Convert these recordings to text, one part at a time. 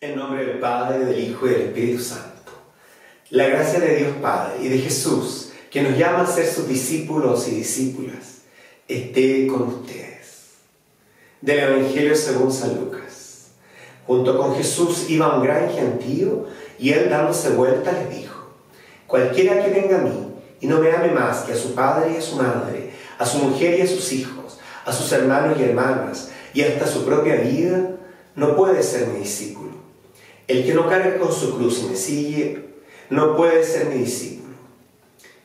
Hijo y del Espíritu Santo. La gracia de Dios Padre y de Jesús, que nos llama a ser sus discípulos y discípulas, esté con ustedes. Del Evangelio según San Lucas. Junto con Jesús iba un gran gentío y él dándose vuelta les dijo, cualquiera que venga a mí y no me ame más que a su padre y a su madre, a su mujer y a sus hijos, a sus hermanos y hermanas, y hasta su propia vida, no puede ser mi discípulo. El que no cargue con su cruz y me sigue, no puede ser mi discípulo.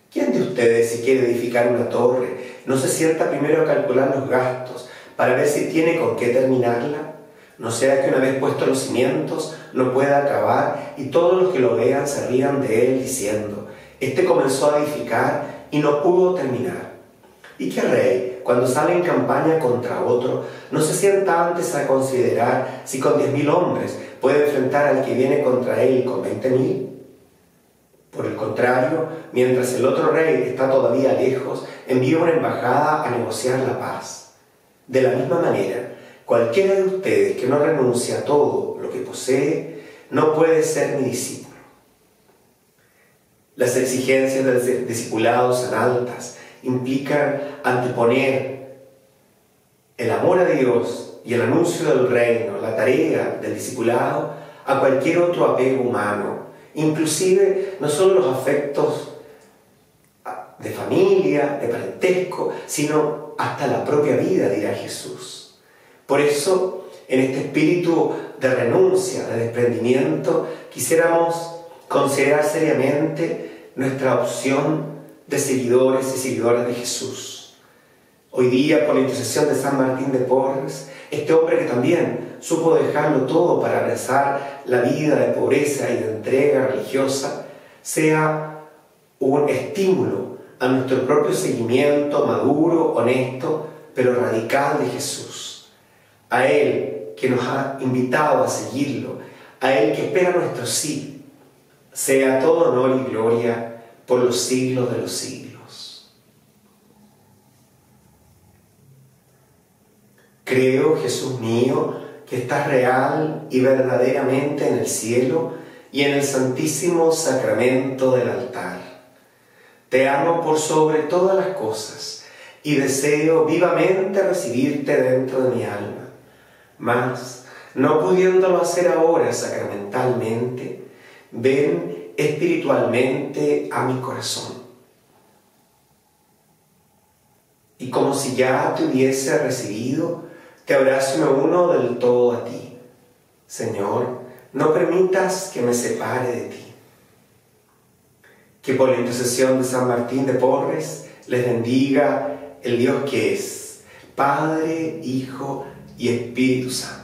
¿Quién de ustedes, si quiere edificar una torre, no se sienta primero a calcular los gastos para ver si tiene con qué terminarla? No sea que una vez puestos los cimientos no pueda acabar y todos los que lo vean se rían de él diciendo, este comenzó a edificar y no pudo terminar. ¿Y qué rey, cuando sale en campaña contra otro, no se sienta antes a considerar si con diez mil hombres puede enfrentar al que viene contra él con veinte mil? Por el contrario, mientras el otro rey está todavía lejos, envía una embajada a negociar la paz. De la misma manera, cualquiera de ustedes que no renuncia a todo lo que posee, no puede ser mi discípulo. Las exigencias del discipulado son altas, implican anteponer el amor a Dios y el anuncio del reino, la tarea del discipulado, a cualquier otro apego humano, inclusive no solo los afectos de familia, de parentesco, sino hasta la propia vida, dirá Jesús. Por eso, en este espíritu de renuncia, de desprendimiento, quisiéramos considerar seriamente nuestra opción de seguidores y seguidoras de Jesús. Hoy día, por la intercesión de San Martín de Porres, este hombre que también supo dejarlo todo para abrazar la vida de pobreza y de entrega religiosa, sea un estímulo a nuestro propio seguimiento maduro, honesto, pero radical de Jesús. A Él que nos ha invitado a seguirlo, a Él que espera nuestro sí, sea todo honor y gloria por los siglos de los siglos. Creo, Jesús mío, que estás real y verdaderamente en el cielo y en el santísimo sacramento del altar. Te amo por sobre todas las cosas y deseo vivamente recibirte dentro de mi alma. Mas, no pudiéndolo hacer ahora sacramentalmente, ven espiritualmente a mi corazón. Y como si ya te hubiese recibido, te abrazo y me uno del todo a ti. Señor, no permitas que me separe de ti. Que por la intercesión de San Martín de Porres les bendiga el Dios que es, Padre, Hijo y Espíritu Santo.